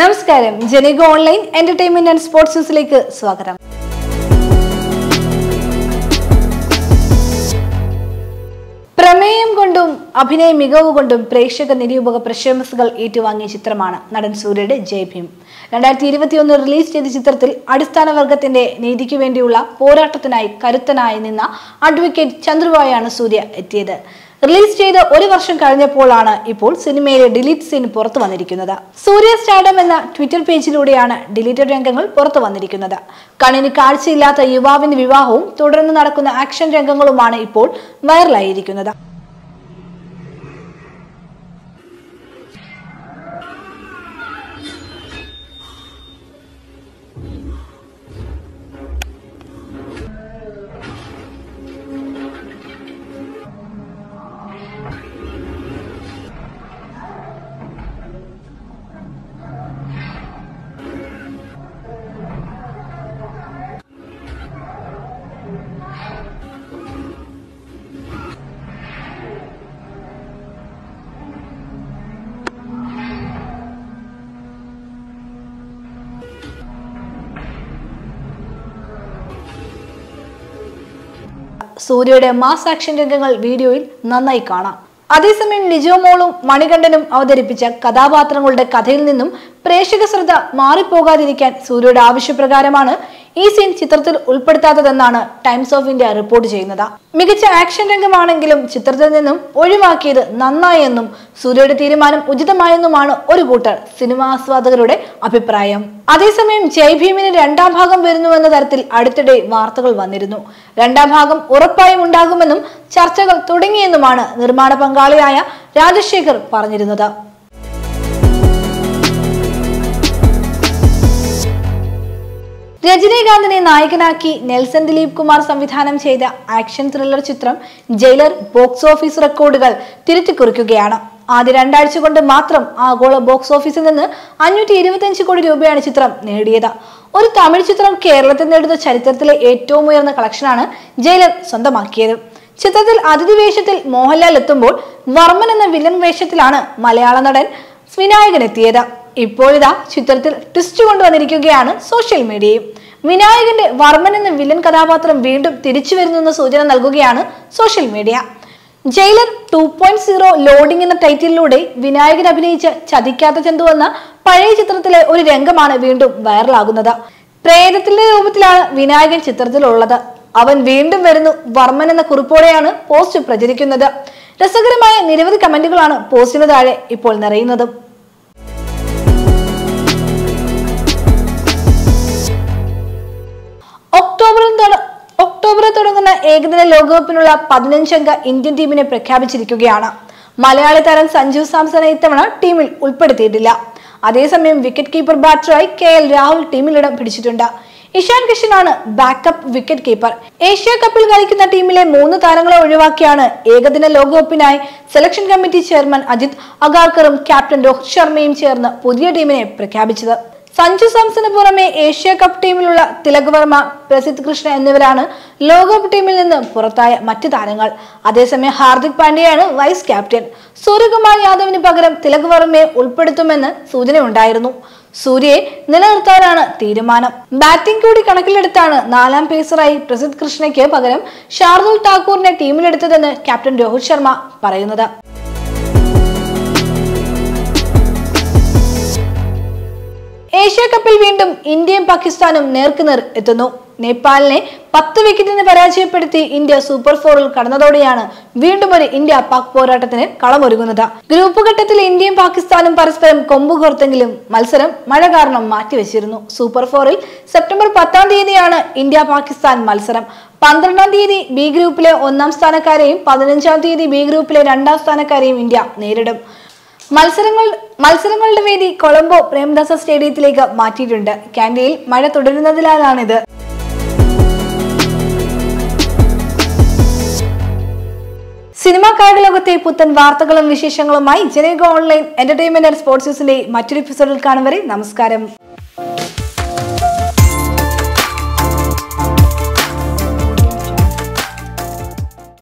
നമസ്കാരം. Janaka online entertainment and sports ന്യൂസിലേക്ക് സ്വാഗതം. പ്രമേയം കൊണ്ടും അഭിനയ മികവ് കൊണ്ടും പ്രേക്ഷക നിരൂപക പ്രശംസകൾ ഏറ്റുവാങ്ങിയ ചിത്രമാണ് നടൻ സൂര്യയുടെ ജയ് ഭീം രണ്ടായിരത്തി ഇരുപത്തിയൊന്ന് റിലീസ് ചെയ്ത ചിത്രത്തിൽ അടിസ്ഥാന വർഗത്തിന്റെ നീതിക്ക് വേണ്ടിയുള്ള പോരാട്ടത്തിനായി കരുത്തനായി നിന്ന അഡ്വക്കേറ്റ് ചന്ദ്രുവായാണ് സൂര്യ എത്തിയത്. റിലീസ് ചെയ്ത് ഒരു വർഷം കഴിഞ്ഞപ്പോഴാണ് ഇപ്പോൾ സിനിമയിലെ ഡിലീറ്റ് സീൻ പുറത്തു വന്നിരിക്കുന്നത്. സൂര്യ സ്റ്റാഡം എന്ന ട്വിറ്റർ പേജിലൂടെയാണ് ഡിലീറ്റഡ് രംഗങ്ങൾ പുറത്തു വന്നിരിക്കുന്നത്. കണ്ണിന് കാഴ്ചയില്ലാത്ത യുവാവിന്റെ വിവാഹവും തുടർന്ന് നടക്കുന്ന ആക്ഷൻ രംഗങ്ങളുമാണ് ഇപ്പോൾ വൈറലായിരിക്കുന്നത്. സൂര്യയുടെ മാസ് ആക്ഷൻ രംഗങ്ങൾ വീഡിയോയിൽ നന്നായി കാണാം. അതേസമയം ലിജോ മോളും മണികണ്ഠനും അവതരിപ്പിച്ച കഥാപാത്രങ്ങളുടെ കഥയിൽ നിന്നും പ്രേക്ഷക ശ്രദ്ധ മാറിപ്പോകാതിരിക്കാൻ സൂര്യയുടെ ആവശ്യപ്രകാരമാണ് ഈ സീൻ ചിത്രത്തിൽ ഉൾപ്പെടുത്താത്തതെന്നാണ് ടൈംസ് ഓഫ് ഇന്ത്യ റിപ്പോർട്ട് ചെയ്യുന്നത്. മികച്ച ആക്ഷൻ രംഗമാണെങ്കിലും ചിത്രത്തിൽ നിന്നും ഒഴിവാക്കിയത് നന്നായെന്നും സൂര്യയുടെ തീരുമാനം ഉചിതമായെന്നുമാണ് ഒരു കൂട്ടർ സിനിമാസ്വാദകരുടെ അഭിപ്രായം. അതേസമയം ജയ് ഭീമിന് രണ്ടാം ഭാഗം വരുന്നുവെന്ന തരത്തിൽ അടുത്തിടെ വാർത്തകൾ വന്നിരുന്നു. രണ്ടാം ഭാഗം ഉറപ്പായും ഉണ്ടാകുമെന്നും ചർച്ചകൾ തുടങ്ങിയെന്നുമാണ് നിർമ്മാണ പങ്കാളിയായ രാജശേഖർ പറഞ്ഞിരുന്നത്. രജനീകാന്തിനെ നായകനാക്കി നെൽസൺ ദിലീപ് കുമാർ സംവിധാനം ചെയ്ത ആക്ഷൻ ത്രില്ലർ ചിത്രം ജയിലർ ബോക്സ് ഓഫീസ് റെക്കോർഡുകൾ തിരുത്തിക്കുറിക്കുകയാണ്. ആദ്യ രണ്ടാഴ്ച കൊണ്ട് മാത്രം ആഗോള ബോക്സ് ഓഫീസിൽ നിന്ന് അഞ്ഞൂറ്റി ഇരുപത്തിയഞ്ച് കോടി രൂപയാണ് ചിത്രം നേടിയത്. ഒരു തമിഴ് ചിത്രം കേരളത്തിൽ നേടുന്ന ചരിത്രത്തിലെ ഏറ്റവും ഉയർന്ന കളക്ഷനാണ് ജയിലർ സ്വന്തമാക്കിയത്. ചിത്രത്തിൽ അതിഥി വേഷത്തിൽ മോഹൻലാൽ എത്തുമ്പോൾ വർമ്മൻ എന്ന വില്ലൻ വേഷത്തിലാണ് മലയാള നടൻ വിനായകൻ എത്തിയത് ഇപ്പോഴിതാ ചിത്രത്തിൽ ട്വിസ്റ്റ് കൊണ്ടുവന്നിരിക്കുകയാണ് സോഷ്യൽ മീഡിയയും വിനായകന്റെ വർമ്മൻ എന്ന വില്ലൻ കഥാപാത്രം വീണ്ടും തിരിച്ചു വരുന്നു എന്ന സൂചന നൽകുകയാണ് social media Jailer two point zero loading എന്ന ടൈറ്റിലൂടെ വിനായകൻ അഭിനയിച്ച ചതിക്കാത്ത ചന്തു എന്ന പഴയ ചിത്രത്തിലെ ഒരു രംഗമാണ് വീണ്ടും വൈറലാകുന്നത്. പ്രേതത്തിന്റെ രൂപത്തിലാണ് വിനായകൻ ചിത്രത്തിലുള്ളത്. അവൻ വീണ്ടും വരുന്നു വർമ്മൻ എന്ന കുറിപ്പോടെയാണ് പോസ്റ്റ് പ്രചരിക്കുന്നത്. രസകരമായ നിരവധി കമന്റുകളാണ് പോസ്റ്റിന് താഴെ ഇപ്പോൾ നിറയുന്നത്. ഏകദിന ലോകകപ്പിനുള്ള പതിനഞ്ചംഗ ഇന്ത്യൻ ടീമിനെ പ്രഖ്യാപിച്ചിരിക്കുകയാണ്. മലയാളി താരം സഞ്ജു സാംസനെ ഇത്തവണ ടീമിൽ ഉൾപ്പെടുത്തിയിട്ടില്ല. അതേസമയം വിക്കറ്റ് കീപ്പർ ബാറ്ററായി കെ എൽ രാഹുൽ ടീമിൽ ഇടം പിടിച്ചിട്ടുണ്ട്. ഇഷാൻ കിഷൻ ആണ് ബാക്കപ്പ് വിക്കറ്റ് കീപ്പർ ഏഷ്യ കപ്പിൽ കളിക്കുന്ന ടീമിലെ മൂന്ന് താരങ്ങളെ ഒഴിവാക്കിയാണ് ഏകദിന ലോകകപ്പിനായി സെലക്ഷൻ കമ്മിറ്റി ചെയർമാൻ അജിത് അഗാർക്കറും ക്യാപ്റ്റൻ രോഹിത് ശർമ്മയും ചേർന്ന് പുതിയ ടീമിനെ പ്രഖ്യാപിച്ചത്. സഞ്ജു സാംസന് പുറമെ ഏഷ്യ കപ്പ് ടീമിലുള്ള തിലക് വർമ്മ പ്രസിദ്ധ് കൃഷ്ണ എന്നിവരാണ് ലോകകപ്പ് ടീമിൽ നിന്ന് പുറത്തായ മറ്റ് താരങ്ങൾ. അതേസമയം ഹാർദിക് പാണ്ഡ്യയാണ് വൈസ് ക്യാപ്റ്റൻ. സൂര്യകുമാർ യാദവിന് പകരം തിലക് വർമ്മയെ ഉൾപ്പെടുത്തുമെന്ന് സൂചനയുണ്ടായിരുന്നു. സൂര്യയെ നിലനിർത്താനാണ് തീരുമാനം. ബാറ്റിംഗ് കൂടി കണക്കിലെടുത്താണ് നാലാം പേസറായി പ്രസിദ്ധ് കൃഷ്ണയ്ക്ക് പകരം ഷാർദുൽ ഠാക്കൂറിനെ ടീമിലെടുത്തതെന്ന് ക്യാപ്റ്റൻ രോഹിത് ശർമ്മ പറയുന്നത്. ഏഷ്യ കപ്പിൽ വീണ്ടും ഇന്ത്യയും പാകിസ്ഥാനും നേർക്കുനേർ എത്തുന്നു. നേപ്പാളിനെ പത്ത് വിക്കറ്റിന് പരാജയപ്പെടുത്തി ഇന്ത്യ സൂപ്പർ ഫോറിൽ കടന്നതോടെയാണ് വീണ്ടും ഒരു ഇന്ത്യ പാക് പോരാട്ടത്തിന് കളമൊരുങ്ങുന്നത്. ഗ്രൂപ്പ് ഘട്ടത്തിൽ ഇന്ത്യയും പാകിസ്ഥാനും പരസ്പരം കൊമ്പുകോർത്തെങ്കിലും മത്സരം മഴ കാരണം മാറ്റിവെച്ചിരുന്നു. സൂപ്പർ ഫോറിൽ സെപ്റ്റംബർ പത്താം തീയതിയാണ് ഇന്ത്യ പാകിസ്ഥാൻ മത്സരം. പന്ത്രണ്ടാം തീയതി ബി ഗ്രൂപ്പിലെ ഒന്നാം സ്ഥാനക്കാരെയും പതിനഞ്ചാം തീയതി ബി ഗ്രൂപ്പിലെ രണ്ടാം സ്ഥാനക്കാരെയും ഇന്ത്യ നേരിടും. മത്സരങ്ങൾ മത്സരങ്ങളുടെ വേദി കൊളംബോ പ്രേംദാസ സ്റ്റേഡിയത്തിലേക്ക് മാറ്റിയിട്ടുണ്ട്. കാൻഡിയിൽ മഴ തുടരുന്നതിനാലാണിത്. സിനിമാ കായിക ലോകത്തെ പുത്തൻ വാർത്തകളും വിശേഷങ്ങളുമായി ജനേഗ ഓൺലൈൻ എന്റർടൈൻമെന്റ് ആൻഡ് സ്പോർട്സ് ന്യൂസിന്റെ മറ്റൊരു എപ്പിസോഡിൽ കാണും നമസ്കാരം.